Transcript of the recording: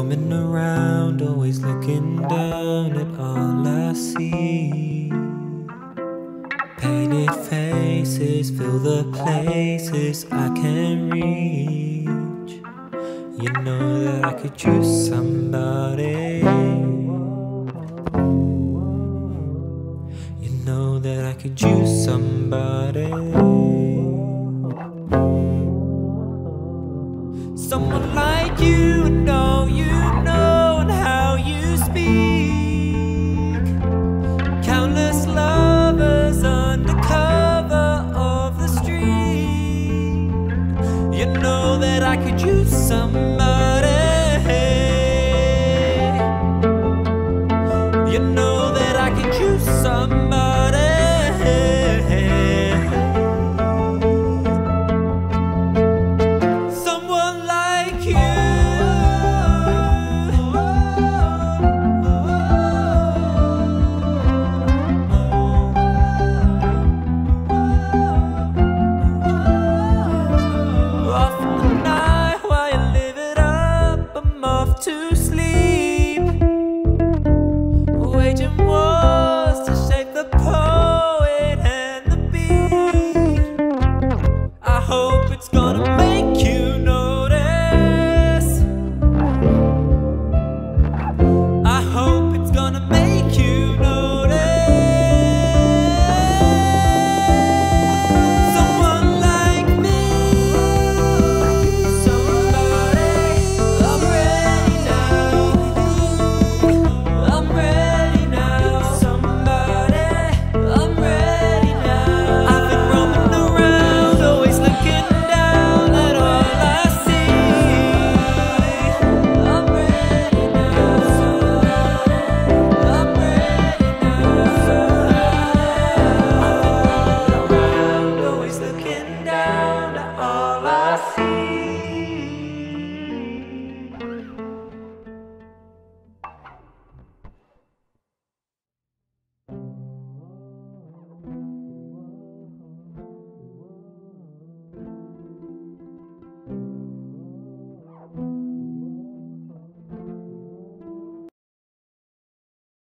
roaming around, always looking down at all I see. Painted faces fill the places I can reach. You know that I could choose somebody. You know that I could choose somebody. Someone like you I could use somebody. You know that I could use somebody. to sleep, waging wars to shake the poet and the beat. I hope it's gonna make you know.